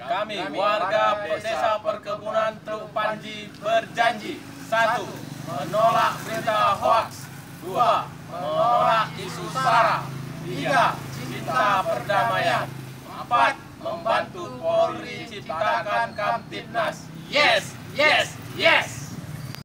Kami warga Desa Perkebunan Teluk Panji berjanji satu menolak berita hoaks dua menolak isu sara, tiga cinta perdamaian, empat membantu Polri ciptakan Kamtipnas. Yes.